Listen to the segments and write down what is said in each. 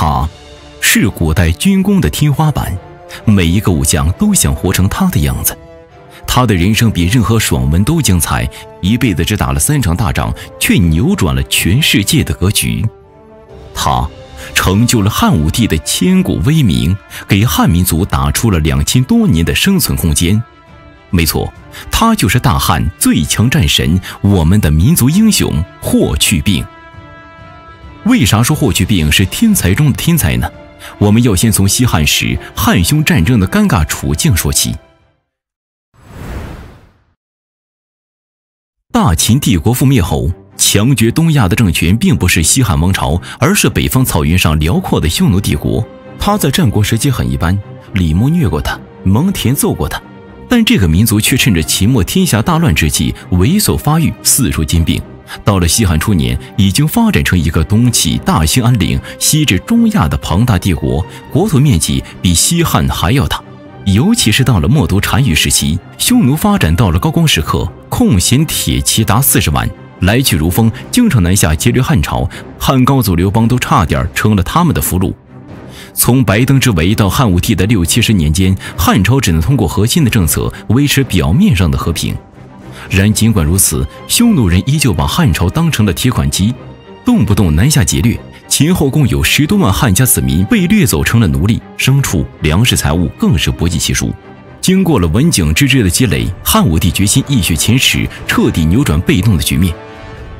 他，是古代军功的天花板，每一个武将都想活成他的样子。他的人生比任何爽文都精彩，一辈子只打了三场大仗，却扭转了全世界的格局。他成就了汉武帝的千古威名，给汉民族打出了两千多年的生存空间。没错，他就是大汉最强战神，我们的民族英雄霍去病。为啥说霍去病是天才中的天才呢？我们要先从西汉时汉匈战争的尴尬处境说起。大秦帝国覆灭后，强绝东亚的政权并不是西汉王朝，而是北方草原上辽阔的匈奴帝国。他在战国时期很一般，李牧虐过他，蒙恬揍过他，但这个民族却趁着秦末天下大乱之际猥琐发育，四处兼并。到了西汉初年，已经发展成一个东起大兴安岭，西至中亚的庞大帝国，国土面积比西汉还要大。尤其是到了冒都单于时期，匈奴发展到了高光时刻，空闲铁骑达四十万，来去如风，经常南下劫掠汉朝，汉高祖刘邦都差点成了他们的俘虏。从白登之围到汉武帝的六七十年间，汉朝只能通过核心的政策维持表面上的和平。然尽管如此，匈奴人依旧把汉朝当成了提款机，动不动南下劫掠。前后共有十多万汉家子民被掠走成了奴隶，牲畜、粮食、财物更是不计其数。经过了文景之治的积累，汉武帝决心一雪前耻，彻底扭转被动的局面。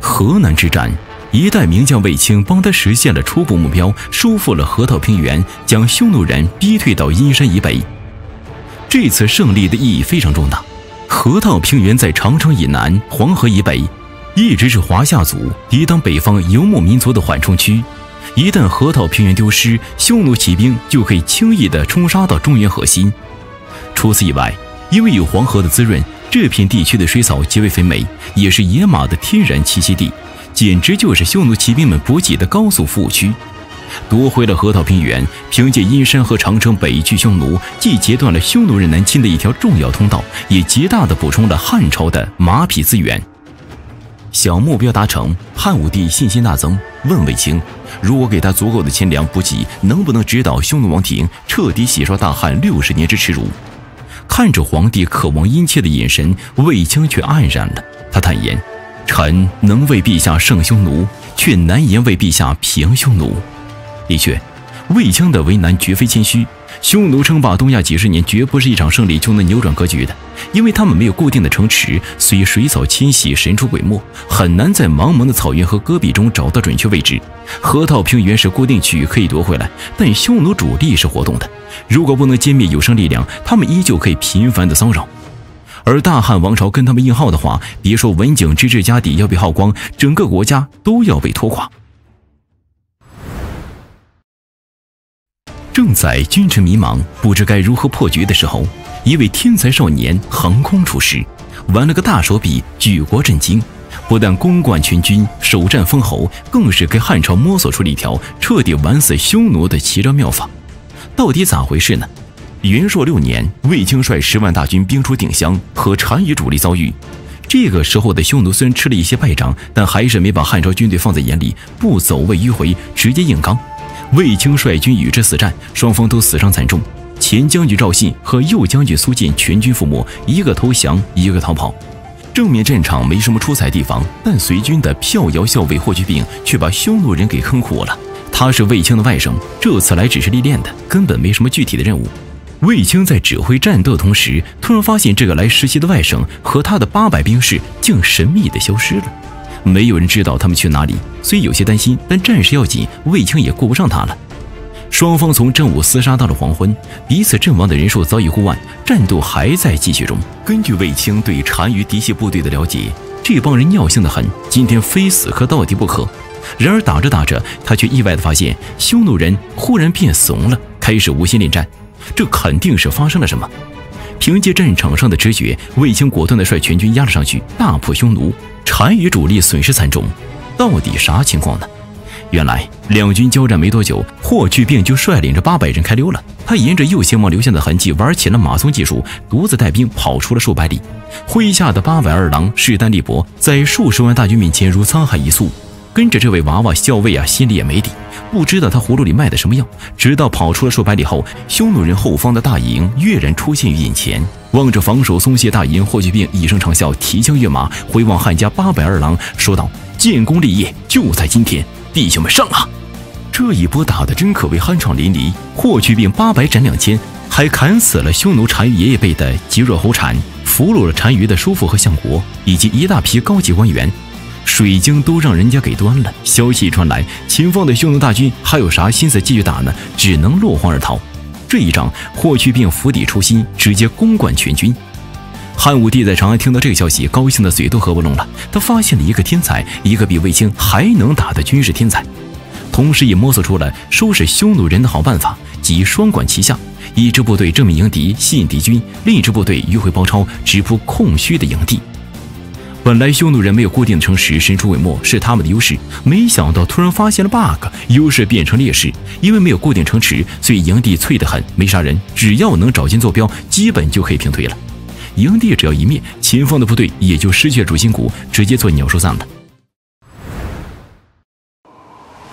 河南之战，一代名将卫青帮他实现了初步目标，收复了河套平原，将匈奴人逼退到阴山以北。这次胜利的意义非常重大。河套平原在长城以南，黄河以北。一直是华夏族抵挡北方游牧民族的缓冲区，一旦河套平原丢失，匈奴骑兵就可以轻易地冲杀到中原核心。除此以外，因为有黄河的滋润，这片地区的水草极为肥美，也是野马的天然栖息地，简直就是匈奴骑兵们补给的高速服务区。夺回了河套平原，凭借阴山和长城北拒匈奴，既截断了匈奴人南侵的一条重要通道，也极大的补充了汉朝的马匹资源。小目标达成，汉武帝信心大增，问卫青：“如果给他足够的钱粮补给，能不能指导匈奴王庭彻底洗刷大汉六十年之耻辱？”看着皇帝渴望殷切的眼神，卫青却黯然了。他坦言：“臣能为陛下胜匈奴，却难言为陛下平匈奴。”的确，卫羌的为难绝非谦虚。匈奴称霸东亚几十年，绝不是一场胜利就能扭转格局的，因为他们没有固定的城池，随水草迁徙，神出鬼没，很难在茫茫的草原和戈壁中找到准确位置。河套平原是固定区域，可以夺回来，但匈奴主力是活动的，如果不能歼灭有生力量，他们依旧可以频繁的骚扰。而大汉王朝跟他们硬耗的话，别说文景之治家底要被耗光，整个国家都要被拖垮。正在君臣迷茫、不知该如何破局的时候，一位天才少年横空出世，玩了个大手笔，举国震惊。不但攻冠全军、首战封侯，更是给汉朝摸索出了一条彻底玩死匈奴的奇招妙法。到底咋回事呢？元朔六年，卫青率十万大军兵出定襄，和单于主力遭遇。这个时候的匈奴虽然吃了一些败仗，但还是没把汉朝军队放在眼里，不走位迂回，直接硬刚。卫青率军与之死战，双方都死伤惨重。前将军赵信和右将军苏进全军覆没，一个投降，一个逃跑。正面战场没什么出彩地方，但随军的票摇校尉霍去病却把匈奴人给坑苦了。他是卫青的外甥，这次来只是历练的，根本没什么具体的任务。卫青在指挥战斗的同时，突然发现这个来实习的外甥和他的八百兵士竟神秘地消失了。没有人知道他们去哪里，虽有些担心，但战事要紧，卫青也顾不上他了。双方从正午厮杀到了黄昏，彼此阵亡的人数早已过万，战斗还在继续中。根据卫青对单于嫡系部队的了解，这帮人尿性的很，今天非死磕到底不可。然而打着打着，他却意外的发现，匈奴人忽然变怂了，开始无心恋战，这肯定是发生了什么。凭借战场上的直觉，卫青果断地率全军压了上去，大破匈奴。单于主力损失惨重，到底啥情况呢？原来两军交战没多久，霍去病就率领着八百人开溜了。他沿着右贤王留下的痕迹玩起了马松技术，独自带兵跑出了数百里。麾下的八百二郎势单力薄，在数十万大军面前如沧海一粟。跟着这位娃娃校尉啊，心里也没底，不知道他葫芦里卖的什么药。直到跑出了数百里后，匈奴人后方的大营跃然出现于眼前。望着防守松懈大营，霍去病一声长啸，提枪跃马，回望汉家八百二郎，说道：“建功立业就在今天，弟兄们上啊！”这一波打的真可谓酣畅淋漓。霍去病八百斩两千，还砍死了匈奴单于爷爷辈的极弱侯产，俘虏了单于的叔父和相国，以及一大批高级官员。水晶都让人家给端了。消息传来，秦方的匈奴大军还有啥心思继续打呢？只能落荒而逃。这一仗，霍去病釜底抽薪，直接攻冠全军。汉武帝在长安听到这个消息，高兴的嘴都合不拢了。他发现了一个天才，一个比卫青还能打的军事天才，同时也摸索出了收拾匈奴人的好办法，即双管齐下：一支部队正面迎敌，吸引敌军；另一支部队迂回包抄，直扑空虚的营地。本来匈奴人没有固定的城池，神出鬼没是他们的优势。没想到突然发现了 bug，优势变成劣势。因为没有固定城池，所以营地脆得很，没啥人。只要能找见坐标，基本就可以平推了。营地只要一灭，前方的部队也就失去了主心骨，直接做鸟兽散了。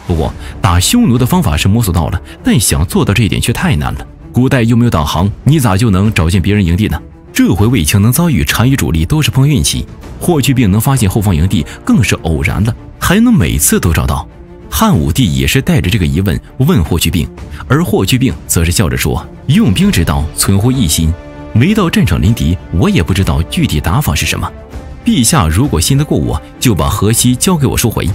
不过打匈奴的方法是摸索到了，但想做到这一点却太难了。古代又没有导航，你咋就能找见别人营地呢？这回卫青能遭遇单于主力，都是碰运气。霍去病能发现后方营地，更是偶然了，还能每次都找到。汉武帝也是带着这个疑问问霍去病，而霍去病则是笑着说：“用兵之道，存乎一心。没到战场临敌，我也不知道具体打法是什么。陛下如果信得过我，就把河西交给我收回。”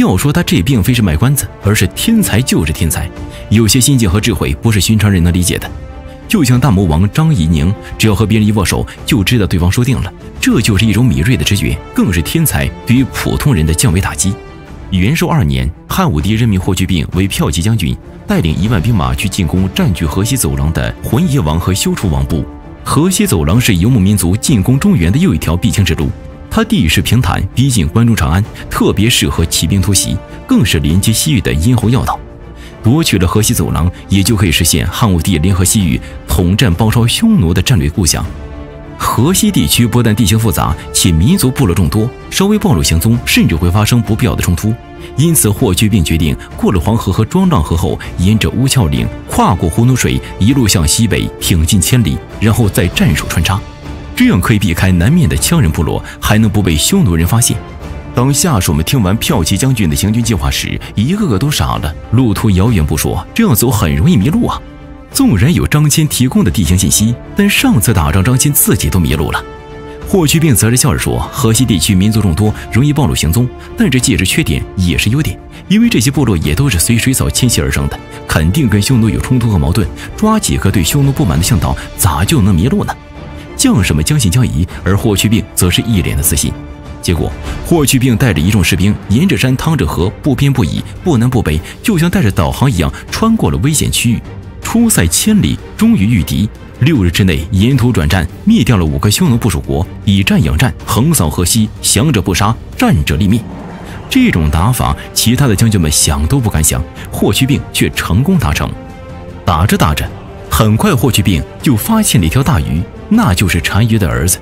要说他这并非是卖关子，而是天才就是天才，有些心境和智慧不是寻常人能理解的。就像大魔王张怡宁，只要和别人一握手，就知道对方输定了。这就是一种敏锐的直觉，更是天才对于普通人的降维打击。元寿二年，汉武帝任命霍去病为骠骑将军，带领一万兵马去进攻占据河西走廊的浑邪王和修楚王部。河西走廊是游牧民族进攻中原的又一条必经之路，它地势平坦，逼近关中长安，特别适合骑兵突袭，更是连接西域的咽喉要道。夺取了河西走廊，也就可以实现汉武帝联合西域统战包抄匈奴的战略构想。河西地区不但地形复杂，且民族部落众多，稍微暴露行踪，甚至会发生不必要的冲突。因此，霍去病决定过了黄河和庄浪河后，沿着乌鞘岭跨过胡奴水，一路向西北挺进千里，然后再战术穿插，这样可以避开南面的羌人部落，还能不被匈奴人发现。当下属们听完骠骑将军的行军计划时，一个个都傻了。路途遥远不说，这样走很容易迷路啊！纵然有张骞提供的地形信息，但上次打仗张骞自己都迷路了。霍去病则是笑着说：“河西地区民族众多，容易暴露行踪，但这既是缺点，也是优点。因为这些部落也都是随水草迁徙而生的，肯定跟匈奴有冲突和矛盾。抓几个对匈奴不满的向导，咋就能迷路呢？”将士们将信将疑，而霍去病则是一脸的自信。结果，霍去病带着一众士兵，沿着山，趟着河，不偏不倚，不南不北，就像带着导航一样，穿过了危险区域，出塞千里，终于御敌。六日之内，沿途转战，灭掉了五个匈奴部属国，以战养战，横扫河西，降者不杀，战者立灭。这种打法，其他的将军们想都不敢想，霍去病却成功达成。打着打着，很快霍去病就发现了一条大鱼，那就是单于的儿子。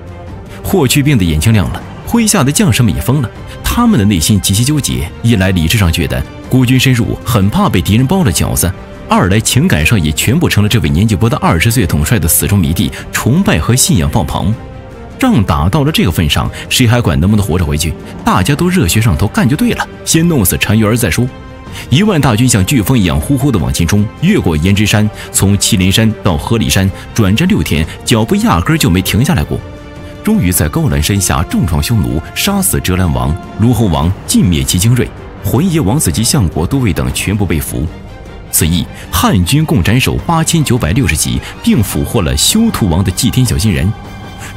霍去病的眼睛亮了。麾下的将士们也疯了，他们的内心极其纠结：一来理智上觉得孤军深入，很怕被敌人包了饺子；二来情感上也全部成了这位年纪不到二十岁统帅的死忠迷弟，崇拜和信仰爆棚。仗打到了这个份上，谁还管能不能活着回去？大家都热血上头，干就对了，先弄死单于儿再说。一万大军像飓风一样呼呼地往前冲，越过胭脂山，从祁连山到合里山，转战六天，脚步压根就没停下来过。终于在高兰山下重创匈奴，杀死折兰王、卢侯王，尽灭其精锐，浑邪王子及相国都尉等全部被俘。此役，汉军共斩首八千九百六十级，并俘获了修图王的祭天小金人。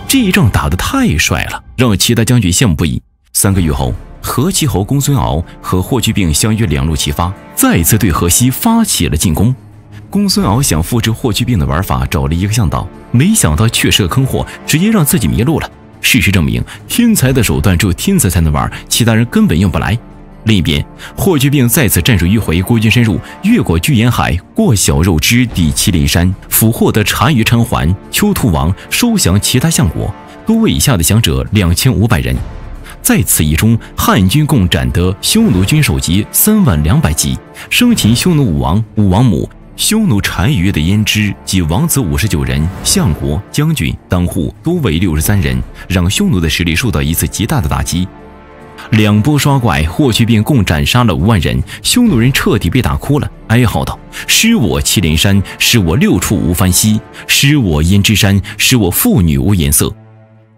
这一仗打得太帅了，让其他将军羡慕不已。三个月后，河齐侯公孙敖和霍去病相约两路齐发，再次对河西发起了进攻。公孙敖想复制霍去病的玩法，找了一个向导，没想到却是个坑货，直接让自己迷路了。事实证明，天才的手段只有天才才能玩，其他人根本用不来。另一边，霍去病再次战术迂回，孤军深入，越过居延海，过小肉支，抵祁连山，俘获的单于陈桓、丘屠王，收降其他相国，都尉以下的降者两千五百人。在此役中，汉军共斩得匈奴军首级三万两百级，生擒匈奴武王、武王母、匈奴单于的胭脂及王子五十九人，相国、将军、当户都尉六十三人，让匈奴的实力受到一次极大的打击。两波刷怪，霍去病共斩杀了五万人，匈奴人彻底被打哭了，哀嚎道：“失我祁连山，失我六畜无翻息；失我胭脂山，失我妇女无颜色。”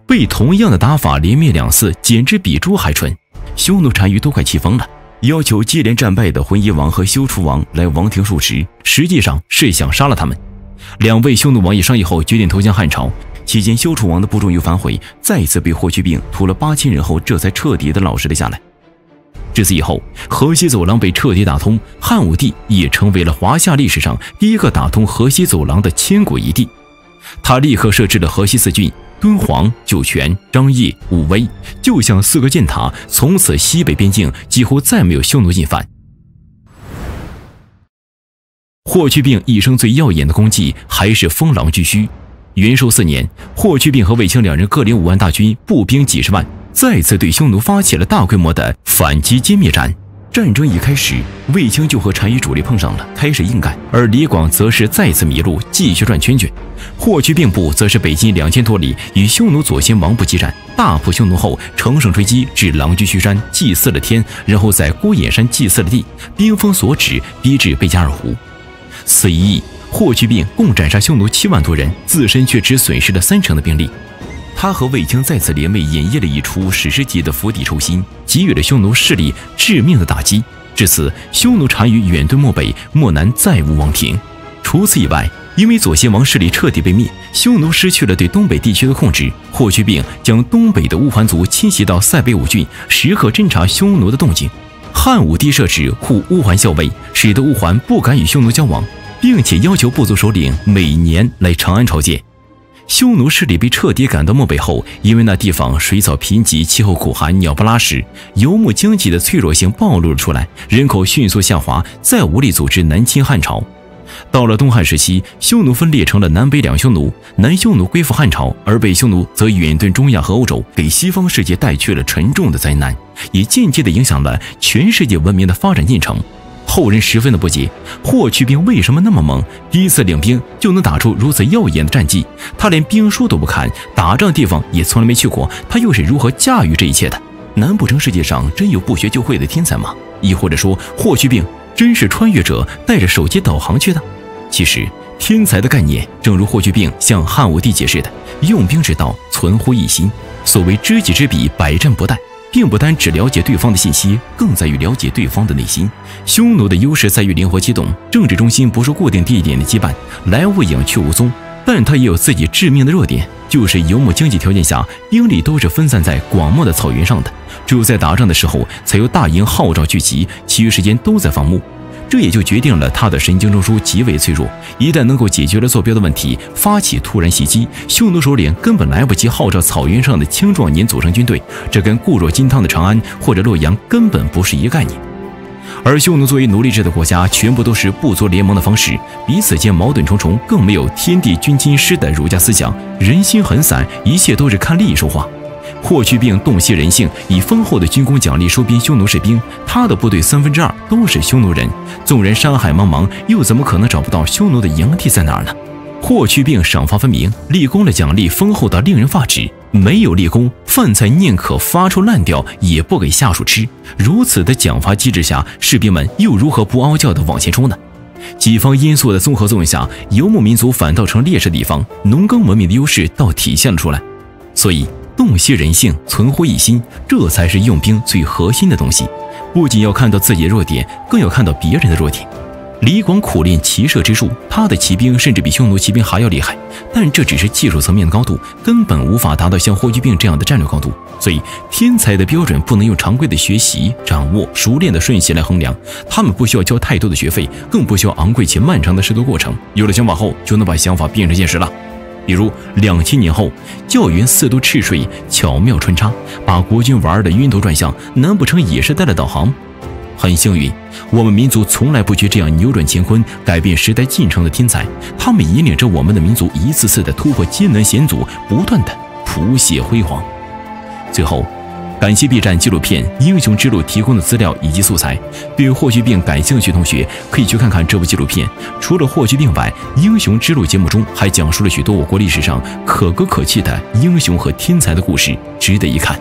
被同样的打法连灭两次，简直比猪还蠢。匈奴单于都快气疯了，要求接连战败的浑邪王和休楚王来王庭述职，实际上是想杀了他们。两位匈奴王爷商议后，决定投降汉朝。期间，休楚王的部众又反悔，再一次被霍去病屠了八千人后，这才彻底的老实了下来。至此以后，河西走廊被彻底打通，汉武帝也成为了华夏历史上第一个打通河西走廊的千古一帝。他立刻设置了河西四郡：敦煌、酒泉、张掖、武威，就像四个箭塔，从此西北边境几乎再没有匈奴进犯。霍去病一生最耀眼的功绩还是封狼居胥。元寿四年，霍去病和卫青两人各领五万大军，步兵几十万，再次对匈奴发起了大规模的反击歼灭战。战争一开始，卫青就和单于主力碰上了，开始硬干；而李广则是再次迷路，继续转圈圈。霍去病部则是北进两千多里，与匈奴左贤王部激战，大破匈奴后，乘胜追击至狼居胥山，祭祀了天，然后在孤眼山祭祀了地，兵锋所指，逼至贝加尔湖。此一役。霍去病共斩杀匈奴七万多人，自身却只损失了三成的兵力。他和卫青再次联袂演绎了一出史诗级的釜底抽薪，给予了匈奴势力致命的打击。至此，匈奴单于远遁漠北，漠南再无王庭。除此以外，因为左贤王势力彻底被灭，匈奴失去了对东北地区的控制。霍去病将东北的乌桓族迁徙到塞北五郡，时刻侦察匈奴的动静。汉武帝设置护乌桓校尉，使得乌桓不敢与匈奴交往。并且要求部族首领每年来长安朝见。匈奴势力被彻底赶到漠北后，因为那地方水草贫瘠，气候苦寒，鸟不拉屎，游牧经济的脆弱性暴露了出来，人口迅速下滑，再无力组织南侵汉朝。到了东汉时期，匈奴分裂成了南北两匈奴，南匈奴归附汉朝，而北匈奴则远遁中亚和欧洲，给西方世界带去了沉重的灾难，也间接地影响了全世界文明的发展进程。后人十分的不解，霍去病为什么那么猛？第一次领兵就能打出如此耀眼的战绩？他连兵书都不看，打仗地方也从来没去过，他又是如何驾驭这一切的？难不成世界上真有不学就会的天才吗？亦或者说，霍去病真是穿越者，带着手机导航去的？其实，天才的概念，正如霍去病向汉武帝解释的：“用兵之道，存乎一心。所谓知己知彼，百战不殆。”并不单只了解对方的信息，更在于了解对方的内心。匈奴的优势在于灵活机动，政治中心不受固定地点的羁绊，来无影去无踪。但他也有自己致命的弱点，就是游牧经济条件下，兵力都是分散在广袤的草原上的，只有在打仗的时候才由大营号召聚集，其余时间都在放牧。这也就决定了他的神经中枢极为脆弱，一旦能够解决了坐标的问题，发起突然袭击，匈奴首领根本来不及号召草原上的青壮年组成军队，这跟固若金汤的长安或者洛阳根本不是一个概念。而匈奴作为奴隶制的国家，全部都是部族联盟的方式，彼此间矛盾重重，更没有天地君亲师的儒家思想，人心很散，一切都是看利益说话。霍去病洞悉人性，以丰厚的军功奖励收编匈奴士兵。他的部队三分之二都是匈奴人。纵然山海茫茫，又怎么可能找不到匈奴的营地在哪儿呢？霍去病赏罚分明，立功的奖励丰厚到令人发指；没有立功，饭菜宁可发臭烂掉，也不给下属吃。如此的奖罚机制下，士兵们又如何不嗷叫地往前冲呢？几方因素的综合作用下，游牧民族反倒成劣势的一方，农耕文明的优势倒体现了出来。所以。洞悉人性，存乎一心，这才是用兵最核心的东西。不仅要看到自己的弱点，更要看到别人的弱点。李广苦练骑射之术，他的骑兵甚至比匈奴骑兵还要厉害，但这只是技术层面的高度，根本无法达到像霍去病这样的战略高度。所以，天才的标准不能用常规的学习、掌握、熟练的顺序来衡量。他们不需要交太多的学费，更不需要昂贵且漫长的试读过程。有了想法后，就能把想法变成现实了。比如两千年后，教员四渡赤水，巧妙穿插，把国军玩的晕头转向，难不成也是带了导航？很幸运，我们民族从来不缺这样扭转乾坤、改变时代进程的天才，他们引领着我们的民族一次次的突破艰难险阻，不断的谱写辉煌。最后，感谢 B 站纪录片《英雄之路》提供的资料以及素材。对于霍去病感兴趣的同学可以去看看这部纪录片。除了霍去病外，《英雄之路》节目中还讲述了许多我国历史上可歌可泣的英雄和天才的故事，值得一看。